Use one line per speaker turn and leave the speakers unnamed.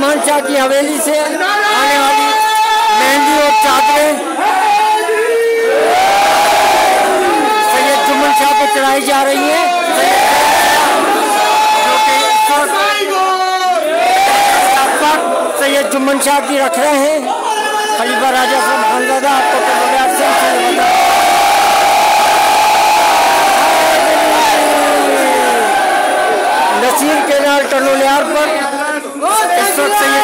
मोहम्मद शाह की हवेली से आने वाली मेहंदी और चादरें। सैयद जुम्मन शाह पर चढ़ाई जा रही है। सैयद जुम्मन शाह की रख रहे हैं। खलीफा राजा साहब खानजादा आपको तो नसीर केनाल टनोलियार पर Socks